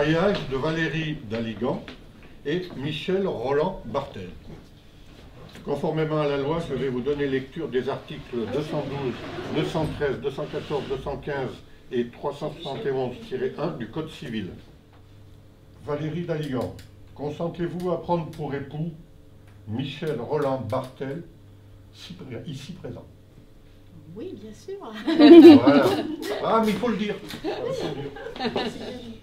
mariage de Valérie Daligan et Michel Roland Bartel. Conformément à la loi, je vais vous donner lecture des articles 212, 213, 214, 215 et 371-1 du Code civil. Valérie Daligan, consentez-vous à prendre pour époux Michel Roland Bartel, ici présent? Oui, bien sûr. Voilà. Ah, mais il faut le dire. Il faut le dire.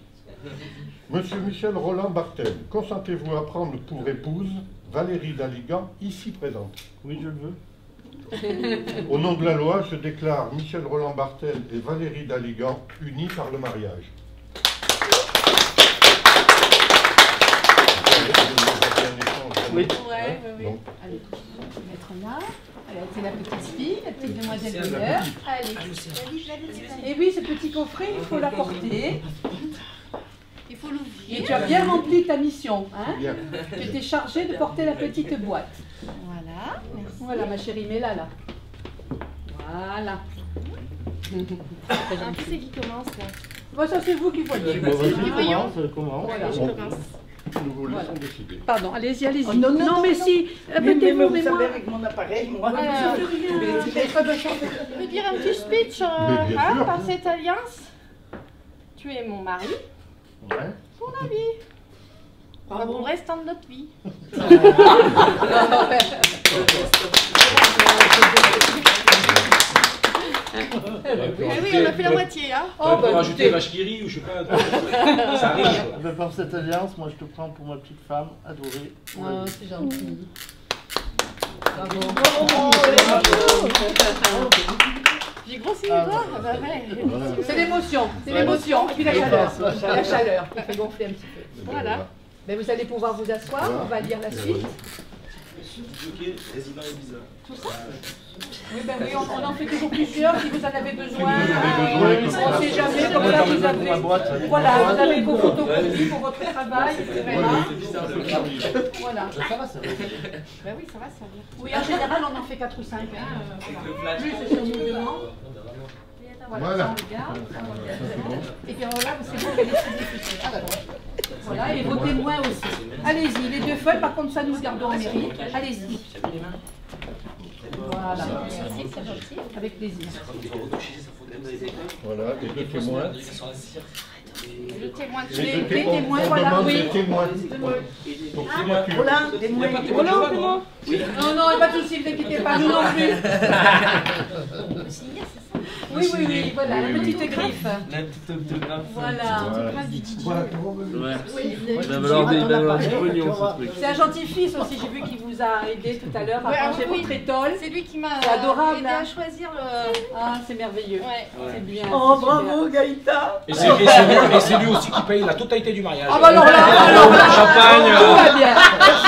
Monsieur Michel Roland Bartel, consentez-vous à prendre pour épouse Valérie Daligan, ici présente Oui, je le veux. Au nom de la loi, je déclare Michel Roland Bartel et Valérie Daligan unis par le mariage. Oui. Ouais, ouais. Donc, Allez, mettre là. Allez, c'est la petite fille, la petite demoiselle d'honneur. Allez. Et oui, ce petit coffret, il faut l'apporter. Et tu as bien rempli ta mission. Hein bien. tu étais chargée de porter la petite boîte. Voilà, merci. Voilà, ma chérie, mets-la là. Voilà. Alors, qui c'est qui commence là Bon, ça, c'est vous qui voyez. Bon, vas-y, Nous voyons. Voilà. Je commence. Nous vous laissons Voilà. décider. Pardon, allez-y, allez-y. Oh, non, non, non, mais non. si. Mais, mais, mais Mettez-vous, vous mais savez, moi. avec mon appareil, moi. Ouais, je fais rien. Je peux dire un petit speech euh, hein, par cette alliance Tu es mon mari, Ouais. mon ami. Pour le restant de notre vie. Oui, on a fait la moitié, hein Oh, bah, rajouter vache qui rit ou je sais pas. Ça arrive. par cette alliance, moi je te prends pour ma petite femme adorée. pour Oh, c'est gentil. J'ai grossi les Ah, doigts. Ah bah ouais. Voilà. C'est l'émotion, c'est l'émotion. Et puis la chaleur. La chaleur qui fait gonfler un petit peu. Voilà. Mais vous allez pouvoir vous asseoir, on va lire la suite. Résident Ibiza. Oui, ben oui, on, on en fait toujours plusieurs si vous en avez besoin. Si vous en avez besoin, on ne sait jamais, comme ça vous avez. Voilà, vous avez vos photocopies pour votre travail, etc. Voilà. Ça va, ça va. Bah oui, ça va servir. Oui, en général, on en fait 4 ou 5. Plus, c'est sur nous demande. Voilà, Voilà. ça, on regarde, ça, on regarde. Et puis voilà, c'est vous qui allez. Ah. Voilà, et vos témoins aussi. Allez-y, les deux feuilles, par contre, ça nous gardons en mairie. Allez-y. Voilà. Merci, c'est gentil. Avec plaisir. Voilà, les deux témoins. Le témoin de Les Les- deux les témoins. témoins, voilà, oui. témoins. Voilà, des moyens. Voilà, comment Non, non, pas de soucis, ne vous inquiétez pas, nous non plus. Oui, oui, oui, voilà, la petite griffe. La petite autographe. Voilà. C'est un gentil fils aussi, j'ai vu qu'il vous a aidé tout à l'heure à oui. votre étole. C'est lui qui m'a C'est adorable, aidé hein. à choisir le. Ah, c'est merveilleux. C'est bien. Oh, bravo, Gaïta Et c'est lui, aussi qui paye la totalité du mariage. Ah bah alors là, alors là, Champagne. tout va bien.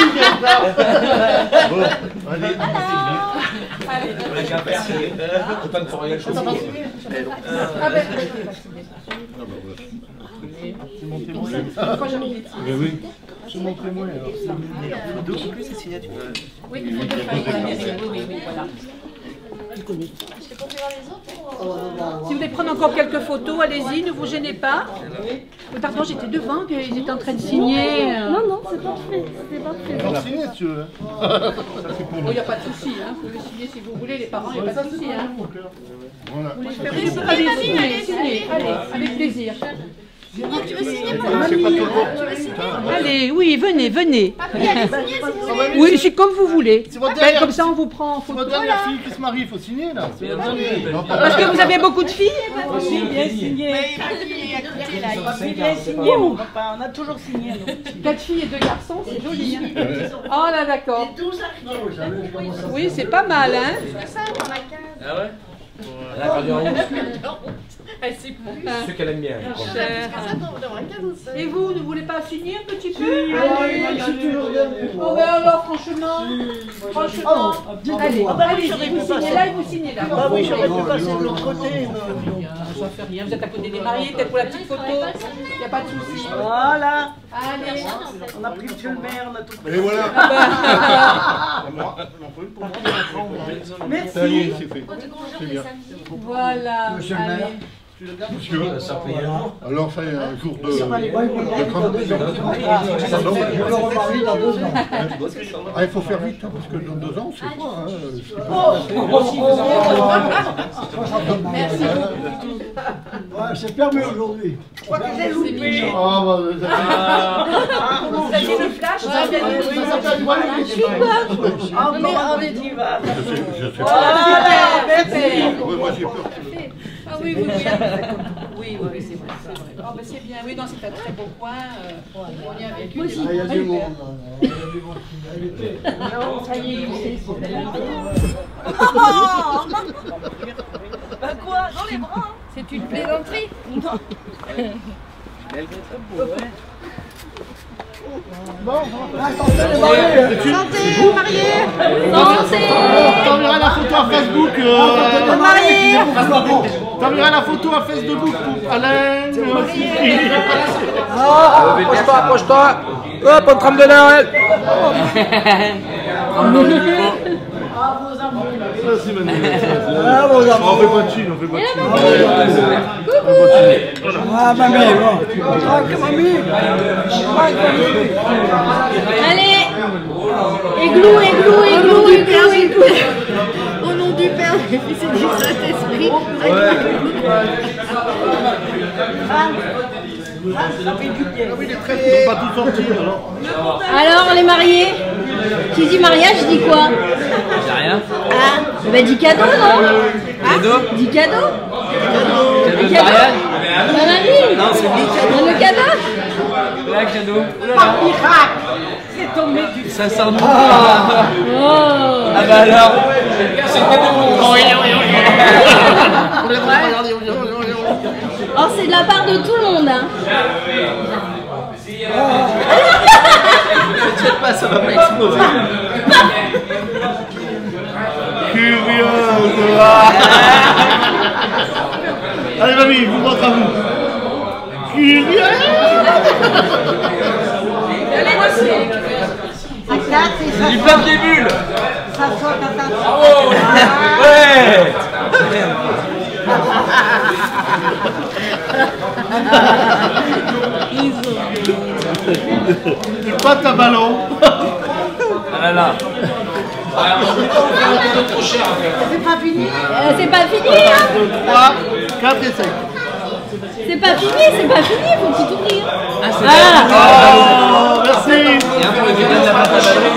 Bon, allez, Florian Chaussy. Ah. ben, mon témoin. alors. Oui, la mairie. Oui, oui, oui, voilà. Je les autres Si vous voulez prendre encore quelques photos, allez-y, ne vous gênez pas. Oui, Pardon, j'étais devant, qu'ils étaient en train de signer. euh. Non, non, c'est parfait. C'est parfait. Signer tu veux. Il n'y a pas de souci, hein. vous pouvez signer si vous voulez, les parents, il n'y a pas de souci. Hein. voilà. Allez, allez, signez, signez, allez, avec plaisir. Tu veux signer monde. Tu veux signer Allez, oui, venez, venez. Papy, allez signer si vous voulez. Oui, c'est comme vous voulez. C'est votre Ben, dernière, comme ça, on vous prend en c'est photo. votre dernière fille qui se marie, il faut signer là. C'est votre dernière. Non, pas- Parce que vous avez beaucoup de filles Oui, bien signé. Mais papy est à côté là. Papy, bien signé, mon papa. On a toujours signé, nous. Quatre filles et deux garçons, c'est joli. Hein. Oh là, d'accord. Oui, c'est pas mal, hein C'est ça, on a 15. Ah ouais? Elle a perdu en. Ah. Ceux qu'elle aime bien. On a plus que ça, on a 15 aussi. Et vous, ne voulez pas signer un petit peu regardes. Oh ben alors, franchement, franchement, allez, Ah bah oui, allez, j'aurais vous pu signez là et vous signez là. Ah oui, j'aurais pu passer de l'autre côté. Ça fait rien, vous êtes à côté des mariés, peut-être pour la petite photo, il n'y a pas de souci. Voilà. Allez, On a pris le le maire, on a tout pris. Et voilà. Merci. Ça y est, c'est fait. C'est bien. voilà, allez. Monsieur, alors c'est un jour de, C'est pas les bonnes moyens, de grande dans deux ans. Pardon Je me remarie dans deux ans. Ah, il faut faire vite, hein, parce que dans deux ans, c'est quoi hein, c'est pas Merci c'est permis aujourd'hui. C'est mignon. Ah, bah, ça Vous aviez le flash ça Ah, on est- fait- je je. Ah, merci. Moi, j'ai peur. Que- Ah oui, oui, oui. Oui, oui, oui, c'est vrai. c'est. Oh, bah, c'est bien. Oui, non, c'est un très beau coin. euh, on y a vécu. Ah, Il y a du monde. hein. Il y a du monde. Ça y est, c'est Bah quoi? Dans les bras C'est une plaisanterie? Santé, marié Santé T'enverras la photo à Facebook. Euh... Marié T'enverras la photo à Facebook pour Alain. euh, Approche-toi, approche-toi. Hop, on trempe de Noël. Ça, c'est magnifique. Ah, vos On fait pas de chine, on fait pas de chine. Ah, mamie, bon. Ah, mamie. Ah, que mamie. Allez Églou, églou, églou, églou, églou Au nom du Père, du Fils et du Saint-Esprit. Ça fait du bien. Ils sont pas tous sortis alors. Alors, les mariés Qui dit mariage dit quoi J'ai rien. Ah, bah dis cadeau, non Cadeau Dis cadeau Cadeau de Cadeau mariage Non, c'est dit cadeau. Le cadeau Là, cadeau. Oulala. C'est tombé du Ça. Oh Ah bah alors C'est pas Oh, c'est de la part de tout le monde, hein T'inquiète pas, ça va pas exploser. Curieuse. Allez, mamie, je vous montre à vous. Curieuse. Du papier bulle Ça quand ça Bravo Ouais Pâte à ballon. Ah là là. C'est pas fini Euh, C'est pas fini, hein 3, 4 et 5. C'est pas fini, c'est pas fini, faut tout ouvrir Ah, c'est Ah Oh, merci. Et un pour les deux de la pâte à ballon.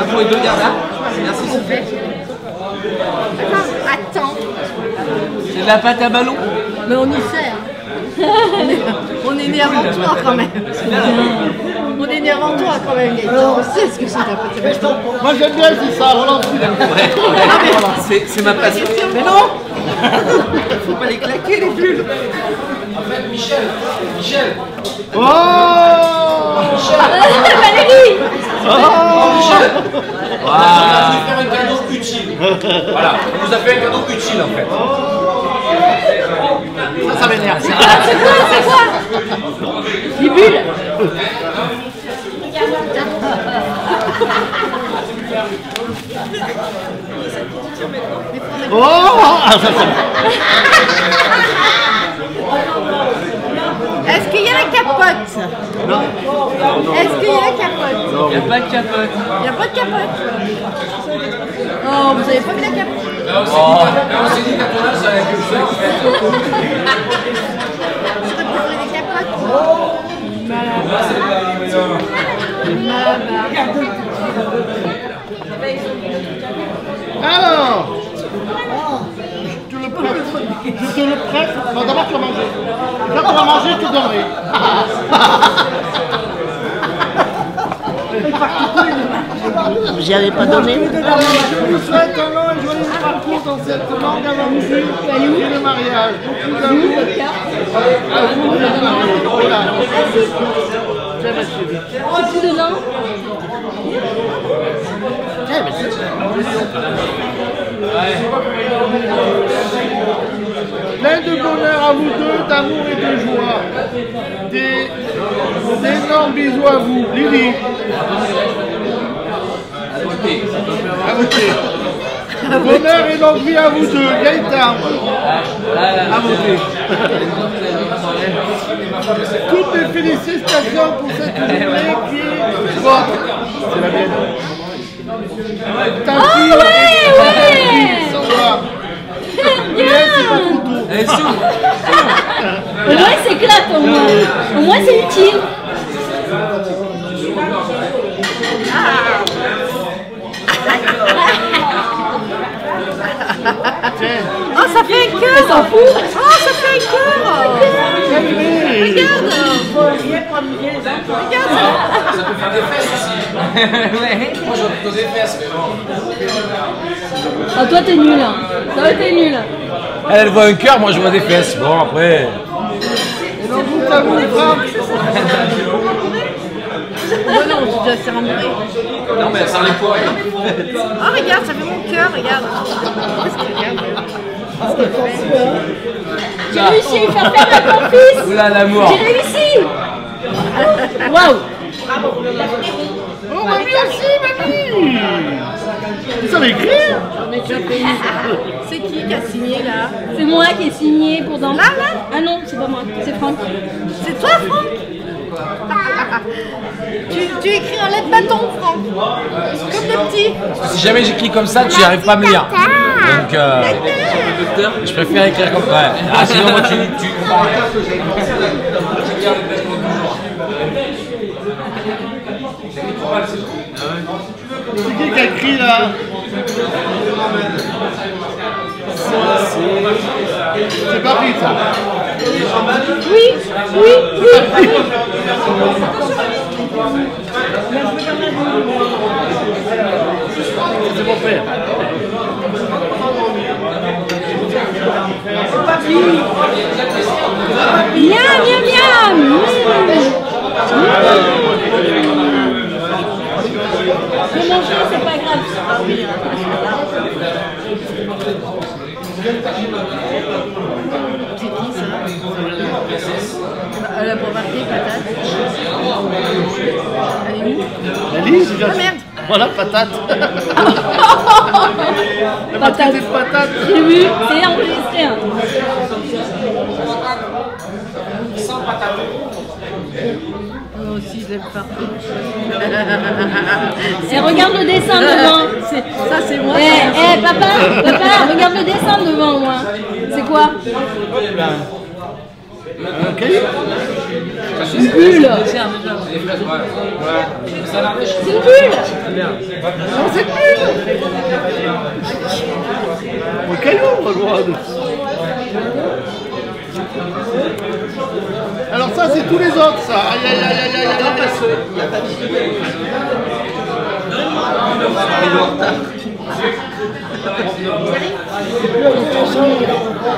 Un pour les deux gardes là. Merci Sophie. Attends, C'est de la pâte à ballon mais on y sert On est né avant toi quand même On est né avant toi quand même, Gaëtan. On sait ce que c'est ta petite Moi j'aime bien c'est ça, relance. C'est c'est ma passion. Mais non Faut pas les claquer les bulles En fait, Michel, Michel, Oh Valérie Michel Voilà. On faire un cadeau utile. Voilà, on nous a fait un cadeau utile en fait. Ça, ça m'énerve. Ah, c'est quoi, c'est quoi Les bulles. Oh ah. Est-ce qu'il y a la capote? Est-ce qu'il y a la capote? Il n'y a pas de capote. Il n'y a pas de capote. Oh, vous avez pas vu la capote on s'est dit, on s'est dit qu'à ton âge, ça allait capotes. Alors Je te le prête. Je te le prête. Non, d'abord tu vas manger. Quand tu vas manger, tu donnerai. Vous n'y avez pas donné Je vous souhaite un dans cette longue aventure et le mariage? Beaucoup d'amour. À vous, tout dedans Plein de bonheur à vous deux, d'amour et de joie. Des d'énormes bisous à vous. Lily. À voter. Bonheur et longue vie à vous deux. Gaëtan. À voter. Toutes les félicitations pour cette journée qui est votre. C'est la mienne. Ta Ah fille, ouais, ouais. fille, sans voir. Bien Elle s'ouvre. Au moins, il s'éclate, au moins. Au moins, c'est utile. Oh, ça fait un cœur s'en fout Oh, ça fait un cœur Regarde Regarde Ça peut faire des fesses aussi. Moi j'aurais plutôt des fesses, mais bon. Ah, toi, t'es nul. hein. Toi, t'es nul. Elle, elle voit un cœur, moi je vois des fesses. Bon, après. Et donc vous je suis déjà. Non, mais ça les poids. Oh, regarde, ça fait mon cœur, regarde. Qu'est-ce que regarde? J'ai réussi à lui faire ton fils. Oula, l'amour. J'ai réussi. Waouh. Oh, mamie aussi, mamie Vous savez écrire? J'en ai déjà fait une. C'est qui qui a signé là? C'est moi qui ai signé pour dans. Là, là? Ah non, c'est pas moi, c'est Franck. C'est toi, Franck? Tu, tu écris en lettres bâton, Franck. Comme le petit. Si jamais j'écris comme ça, tu n'y arrives pas à me lire. Donc, euh, je préfère écrire comme ça. Ouais. Ah, sinon, moi, tu. tu... C'est qui qui a écrit là C'est pas pris ça. Oui, oui, oui. C'est mon frère. Miam, miam, miam. Manger, c'est pas grave. Elle a pas marqué patate. Elle est où Liste Ah merde Voilà, patate. La Patate. patate de patate. J'ai vu, c'est enregistré. hein. Moi aussi, je l'aime pas. Et regarde le dessin devant. Ça, c'est moi. Eh, eh, papa, papa, regarde le dessin devant moi. C'est quoi? Un cahier Une bulle. C'est une bulle. Non, c'est nul Un caillou, on le droit de- Alors ça, c'est tous les autres, ça. Aïe, aïe, aïe, aïe, aïe, aïe, aïe.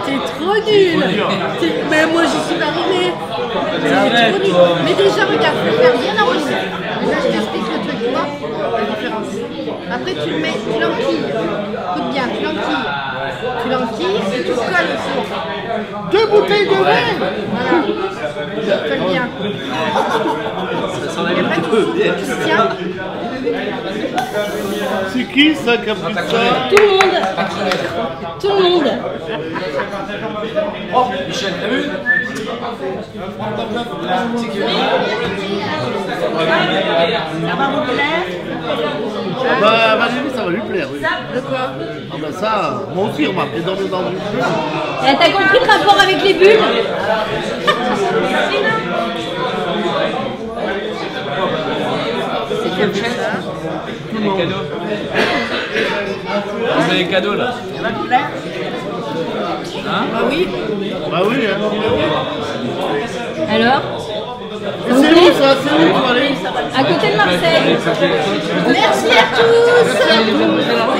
T'es trop nul. Mais moi, j'y suis pas arrivée. Trop nul. Mais déjà, regarde, faut faire bien arrondi. Déjà, je t'explique le truc, tu vois, la différence. Après, tu le mets, tu l'enquilles. Écoute bien, tu l'enquilles. Tu l'enquilles et tu colles aussi. Deux bouteilles de vin Voilà. Colle bien. Et après, tu, tu tiens. C'est qui ça qui a pris ça Tout le monde. Tout le monde. Oh, Michel, t'as vu Ça va vous plaire Bah, Valérie, ça va lui plaire, oui. De quoi Ah bah ça, moi aussi, on m'a fait dormir dans une bulle. Eh, T'as compris le rapport avec les bulles C'est comme cadeaux. On met les cadeaux là. Ça va vous plaire Bah oui. Bah oui, hein. Alors C'est où ça C'est où faut aller À côté de Marseille. Merci à tous.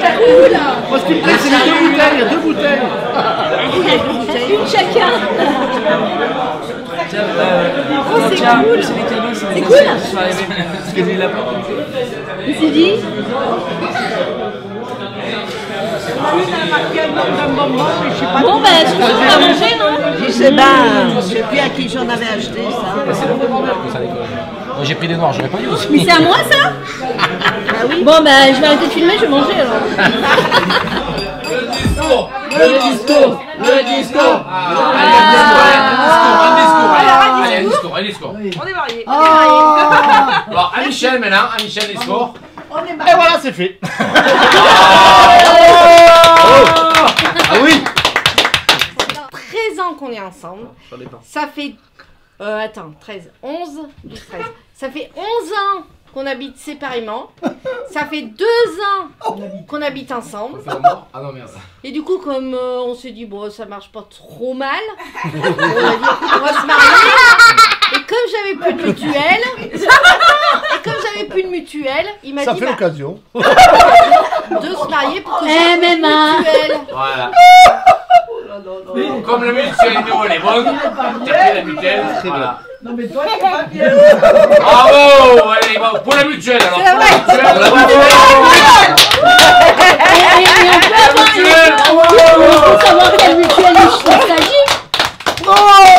C'est cool. Moi, ce qui me plaît, c'est les deux bouteilles, il y a deux bouteilles. Une chacun. Oh, c'est cool. C'est cool. Il s'est dit Bon, bah, je pense qu'on va manger, non Je sais pas, je sais plus à qui j'en avais acheté ça. Moi j'ai pris des noirs, j'aurais pas dit aussi. Mais c'est à moi, ça Bon, bah, je vais arrêter de filmer, je vais manger, alors. Le discours Le discours Ah. Un allez, un discours, un discours. On est mariés. Ah Bon, à Michel maintenant, à Michel, discours. Et voilà, c'est fait. Ah oui 13 ans qu'on est ensemble. Ça fait. Euh, attends, 13, 11, 12, 13. Ça fait 11 ans qu'on habite séparément. Ça fait 2 ans qu'on habite ensemble. Ah non, merde. Et du coup, comme euh, on s'est dit, bon, ça marche pas trop mal, on a dit, écoute, on va se marier. Et comme j'avais plus de mutuelle, et comme j'avais plus de mutuelle, il m'a Ça dit fait bah, l'occasion. de se marier pour que j'ai plus de MMA. mutuelle. Voilà. Comme le mutuel, nous, elle est bonne. T'as pris la mutuelle. Voilà. Non mais toi tu vas bien. Bravo Allez, bon, pour la mutuelle alors. Pour la mutuelle, Et, et- et on peut avoir bravo. on peut savoir quelle mutuelle il s'agit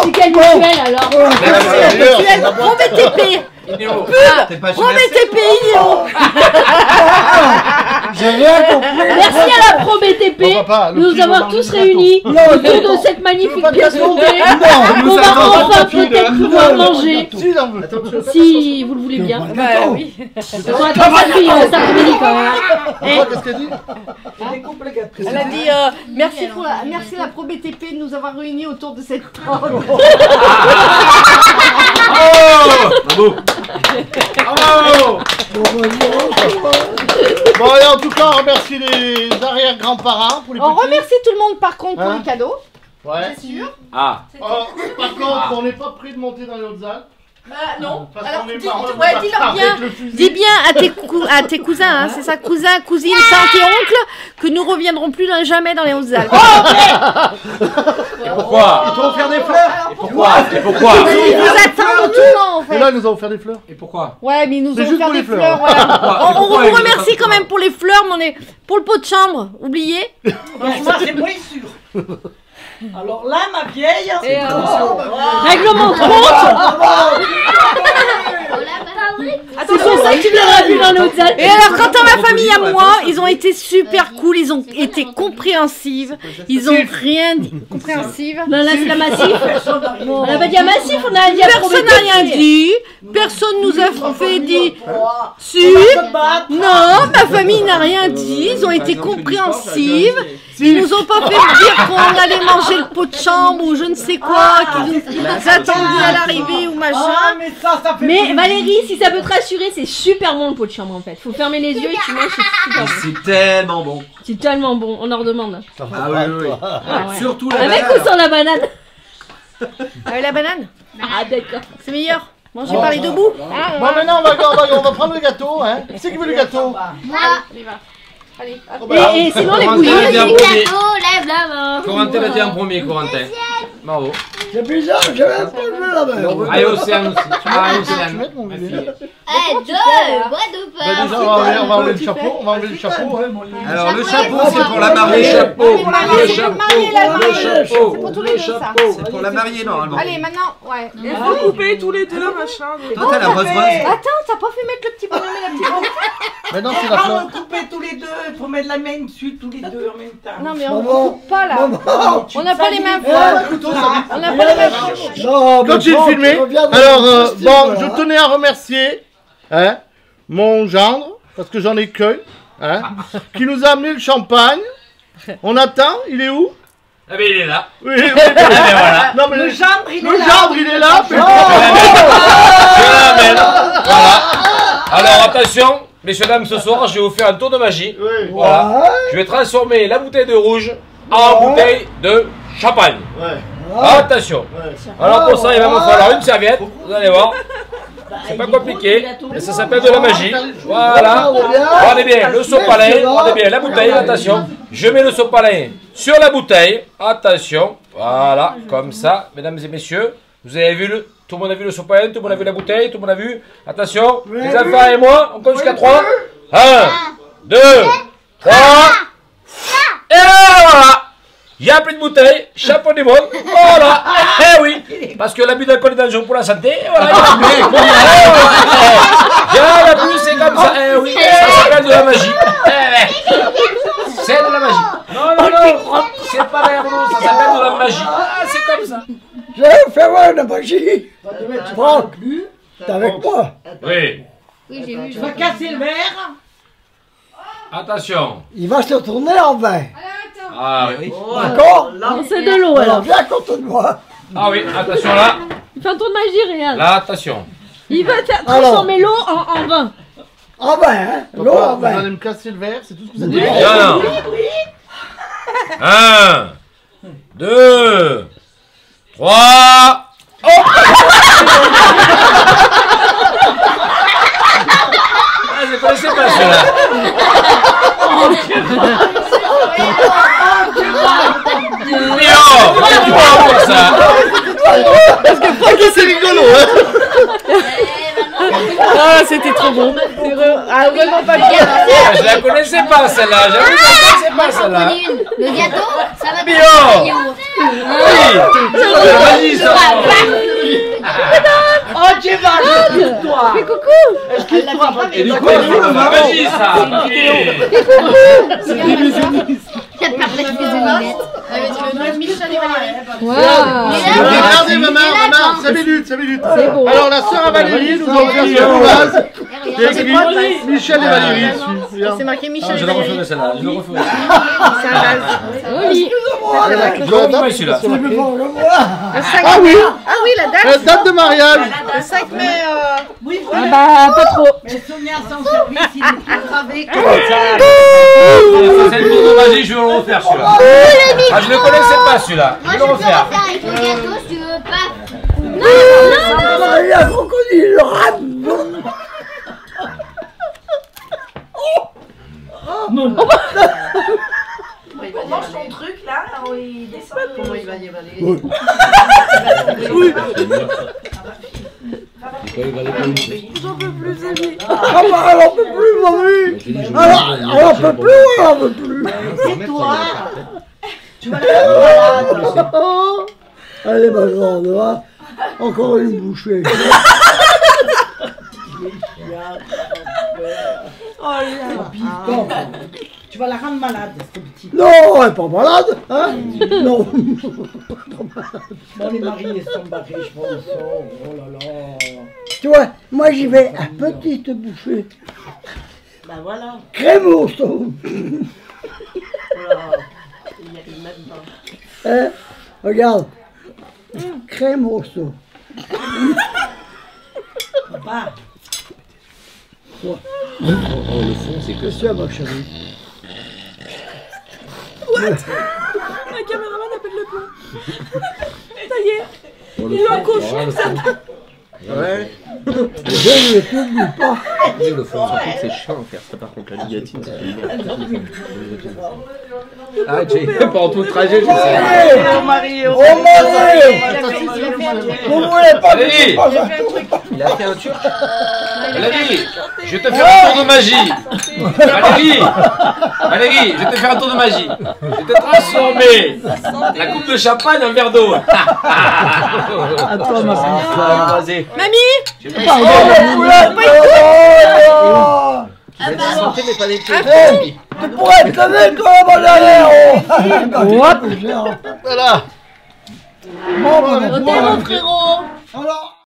C'est quelle mutuelle alors. C'est la mutuelle ProBTP. Inéo. J'ai rien compris. Merci à la Pro BTP Bon, papa, le de nous avoir tous réunis autour de cette magnifique pièce montée. Non, On va enfin peut-être hein. pouvoir manger. Si, vous le voulez bien. Bah oui. On va attendre sa fille, cet après-midi quand même. Qu'est-ce qu'elle dit. Elle a dit euh, merci, pour la, merci à la ProBTP de nous avoir réunis autour de cette table. Bravo Bravo Bravo Bon, et en tout cas, on remercie les arrière-grands-parents pour les On petits. remercie tout le monde par contre pour Hein les cadeaux. Ouais. C'est sûr. Ah Oh, par contre, on n'est pas prêt de monter dans les Hautes-Alpes. Bah non. Parce Alors qu'on est dis, ouais, on dis-leur va bien. avec le fusil. Dis bien à tes, cou- à tes cousins, hein, c'est ça, cousins, cousines, tantes et oncles, que nous reviendrons plus dans- jamais dans les Hautes-Alpes. Et pourquoi? Ils t'ont offert des fleurs Et pourquoi? Et pourquoi? Ils nous attendent tout le temps Et là, ils nous ont offert des fleurs. Et pourquoi Ouais, mais ils nous ont juste offert pour des les fleurs. fleurs. voilà. Pourquoi On, vous remercie quand même pour les fleurs, mais on est pour le pot de chambre, oubliez. Franchement c'est moins sûr. Alors là ma vieille. Et, euh, Règlement de compte C'est pour ça que tu l'auras vu dans salle. Et alors, quant à ma famille, à moi, ils ont été super cool, ils ont été compréhensives, ils ont rien dit. Compréhensives Non, là c'est la massif. On n'a pas dit à massif, on a dit à Personne n'a rien dit, personne nous a fait dit si. Non, ma famille n'a rien dit, ils ont été compréhensives. Ils nous ont pas fait dire qu'on allait manger le pot de chambre ou je ne sais quoi, nous, qu'ils nous attendaient à l'arrivée ou Ah machin. mais ça ça fait. Mais. Valérie, si ça peut te rassurer, c'est super bon le pot de chambre en fait. Faut fermer les yeux et tu manges, c'est super bon. C'est tellement bon. C'est tellement bon, on en redemande. Ah oui, oui, oui. Ah ouais. Surtout la Avec banane. ou sans la banane Avec la banane Ah d'accord. C'est meilleur. Mangez par les deux bouts. Bon, maintenant, on va, on va, on va prendre le gâteau. Hein. Qui c'est qui veut le gâteau Allez, hop. Oh, bah, Et, et sinon les Corentin l'a dit en premier. lève la main. Corentin l'a dit en premier, Corentin. Bravo. C'est bizarre, j'ai même pas vu la main. Allez, Océane aussi. Ah, Tu Océane. Eh, deux, bois de Bah, déjà, on va enlever, on va enlever le chapeau. On va enlever le chapeau. ouais, mon lit. Alors le chapeau c'est pour la Le mariée. chapeau, Allez, pour la mariée, le c'est pour chapeau, la le mariée. chapeau, le deux, ça. chapeau. C'est pour la mariée normalement. Allez, maintenant, ouais. Il faut couper tous les deux machin. Toi t'as la rose rose. Attends, t'as pas fait mettre le petit bonhomme et la petite bonne Maintenant, c'est la Ah, fleur. on couper tous les deux, il faut mettre la main dessus tous les deux en même temps. Non, mais on Maman, coupe pas là. maman, On n'a pas les couteau, ça On n'a pas les mains fortes. Non, mais Continue de bon, filmer. tu reviens dans Alors, le euh, bon, je tenais à remercier hein, mon gendre, parce que j'en ai que, hein, qui nous a amené le champagne. On attend, il est où? Ah, mais il est là. Oui, oui, Eh ben voilà. Non, mais Le le, gendre, il le est là. gendre, il est là. mais- Je l'amène. Voilà. Alors attention, messieurs dames, ce soir, je vais vous faire un tour de magie. Oui. Voilà. Je vais transformer la bouteille de rouge en bouteille de champagne. Ouais, Attention. ouais. Alors pour ça, il va me falloir une serviette. Vous allez voir. C'est pas compliqué. Et ça s'appelle de la magie. Voilà. Regardez bien le sopalin. Regardez bien la bouteille. Attention. Je mets le sopalin sur la bouteille. Attention. Voilà. Comme ça, mesdames et messieurs. Vous avez vu le. Tout le monde a vu le sopalin, tout le monde a vu la bouteille, tout le monde a vu. Attention, les enfants et moi, on compte jusqu'à 3. 1, 2, 3. Et voilà Il n'y a plus de bouteille, chapeau du monde, voilà Eh oui Parce que l'abus d'alcool est dangereux pour la santé, et voilà, il n'y en a plus Il y a plus, c'est comme ça, eh oui, ça s'appelle de la magie Eh ouais. C'est de la magie Non, non, non, c'est pas magie. Ah, c'est comme ça. Je vais vous faire voir la magie. Franck, t'es avec moi Oui. Oui, j'ai vu. Tu vas casser le verre Attention. Il va se tourner en vin. Ah oui. D'accord Non, c'est de l'eau Alors viens contre moi. Ah oui, attention là. Il fait un tour de magie, regarde. Là, attention. Il va transformer l'eau en, en vin. En vin, hein L'eau en Vous vin. allez me casser le verre, c'est tout ce que vous avez dit Non, non. Un, deux, trois. Oh ah, je ne connaissais pas celui-là. Léo, tu vois pour ça C'est rigolo, hein Ah, c'était trop bon. Ah, vraiment pas bien. Je la connaissais pas celle-là. J'avoue que je la connaissais pas celle-là. Le gâteau, ça va bien. Oui. C'est ça. Oh, tu vas toi. Mais coucou Excuse-toi. Et du coup, c'est la magie ça. Il a parlé avec les lunettes. Avec le nom de Michel et Valérie. Waouh Regardez, maman, maman, 5 minutes, 5 minutes. C'est beau. Alors, la sœur à Valérie nous a offert sur le vase. Michel et Valérie. C'est marqué Ah, Michel je et Valérie. celle-là. Je. C'est un vase. Joli le celui-là. C'est le moi. Le 5 Ah oui Ah oui, la date La date de mariage Le 5 mai. euh, Ah bah, pas trop. Mais Sonia, son service, il est tout gravé. C'est le tour de magie, je vais le refaire celui-là. Ah, je ne connaissais pas celui-là. Je vais le peux refaire. refaire avec le gâteau si tu veux pas. Ah, Il y a un crocodile. Ram. On mange son truc là, où il descend. Comment il va y aller Oui. Ah bah, elle en peut plus, mamie. Alors, elle en peut plus ou elle en peut plus C'est toi. Elle est ma grande, hein Encore une bouchée. Tu vas la rendre malade, cette petite. Non, elle est pas malade, hein Non. Bon, les maris, ils sont barrés, je pense. Oh là là. Tu vois, moi j'y vais à petite bouchée. Ben voilà. Crème au saut. Hein Regarde. Crème au saut. Papa. Qu'est-ce que c'est, ma chérie La caméraman appelle le plan. Ça y est. Il est un cochon, ça. Ouais. Je ne t'oublie pas. Le fond, que c'est chiant à faire ça par contre, la ligatine, c'est Ah, j'ai pendant tout le trajet, j'ai Allez, Oh Marie, oh Marie Vous voulez pas Il a fait un turc Valérie, je vais te faire un tour de magie. Valérie, Valérie, je vais te faire un tour de magie. Je vais te transformer la coupe de champagne en verre d'eau. Attends, ma Vas-y. Mamie Je vais te- Oh, Tu vas être santé, mais pas des pieds. Tu pourrais te lever, toi, mon derrière Voilà. Bon, Au bon, frérot. Alors